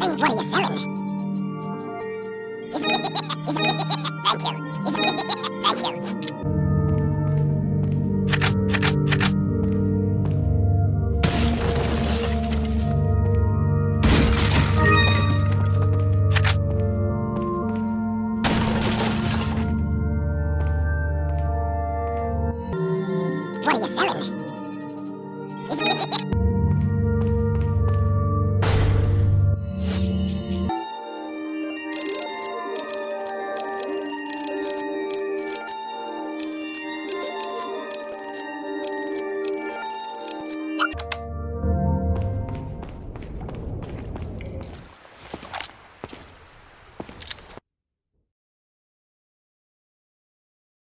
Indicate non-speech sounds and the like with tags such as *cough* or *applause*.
rare. What are you selling? *laughs* Thank you. *laughs* Thank you. *laughs*